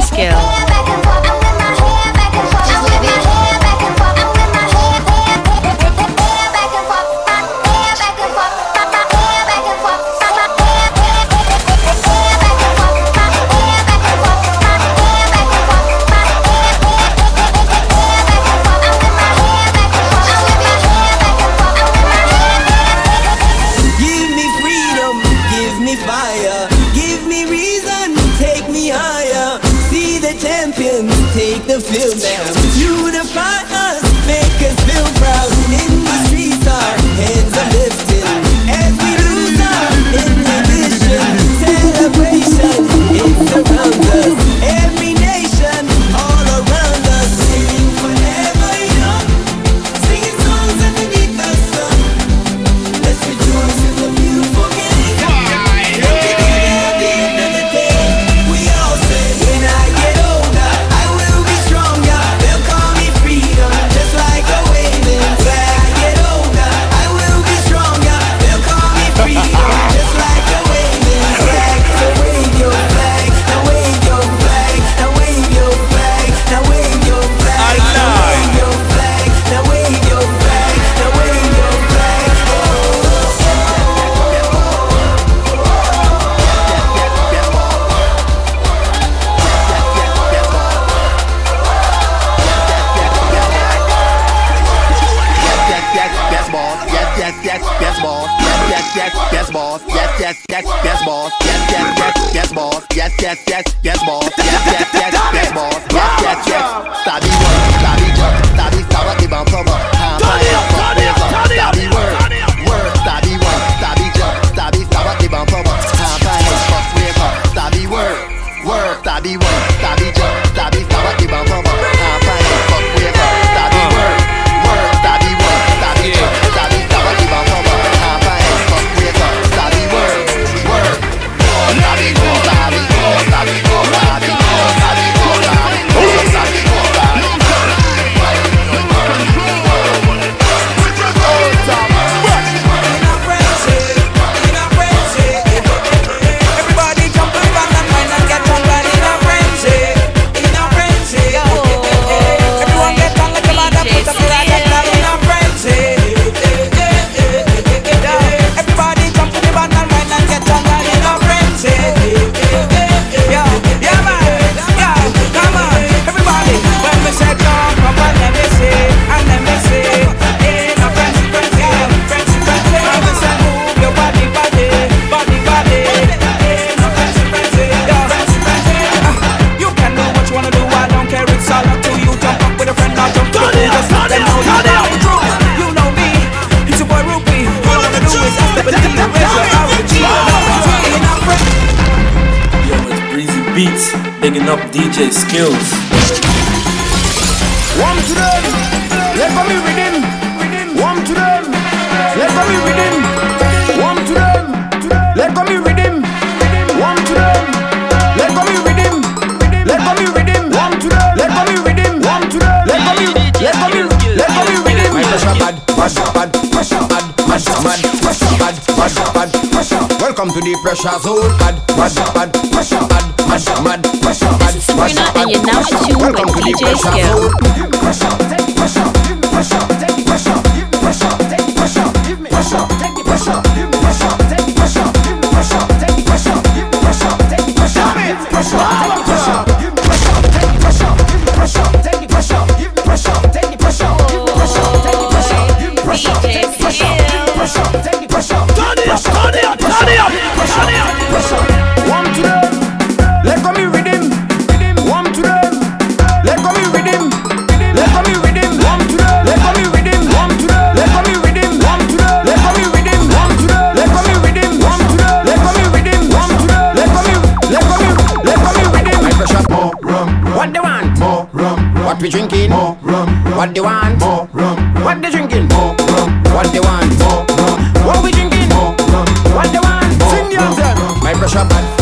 scale. Give me fire, give me reason feel now with you. DJ Skillz. Warm to them. Let me within. Warm to them. Let me within. Warm to them. Let me within. Warm to them. Let me within. Let me within. Warm to them. Let me within. Warm to them. Let me. Let me. Let me within. Pressure bad. Pressure bad. Pressure bad. Pressure bad. Pressure bad. Pressure bad. Welcome to the pressure zone. Bad. Pressure bad. DJ Skill. What they want? More rum. What they drinking? More rum. What they want? More rum. What we drinking? More rum. What they want? Sing yourself. My pressure bad.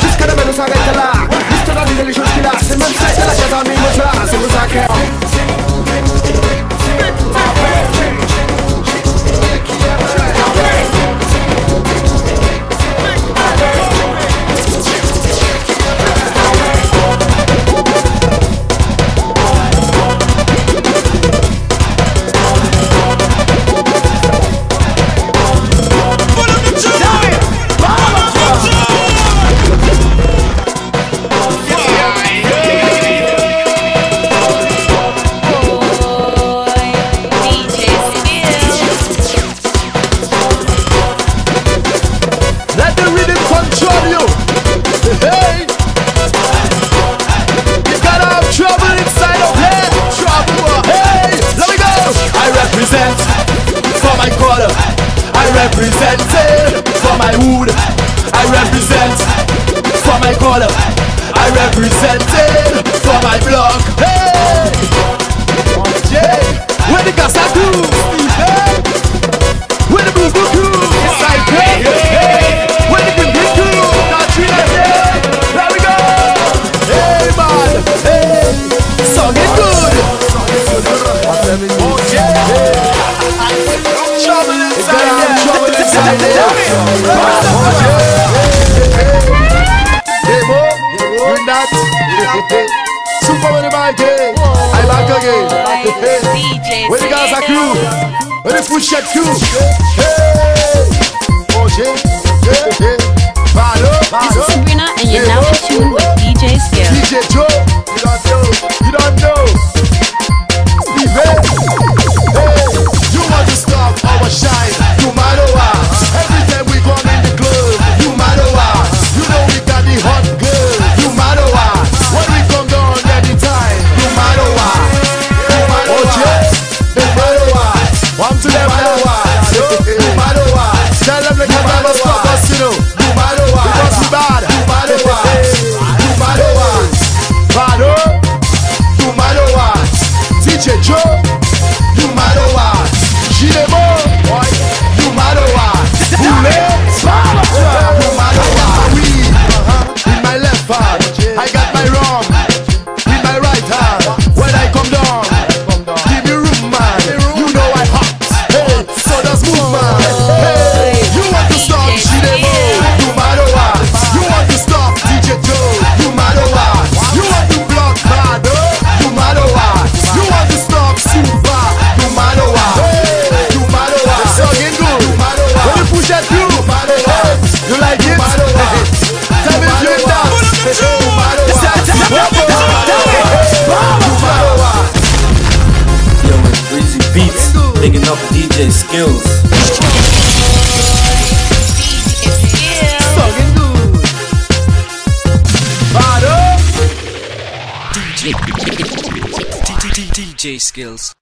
Just gotta make us all get to laugh. Mr. Daddy, delicious killer. Simon, I tell us, I'm in my class. It was a cow. Super with the mic, I push at. Hey, Sabrina, and you're now in skills. Parou! DJ, DJ Skills.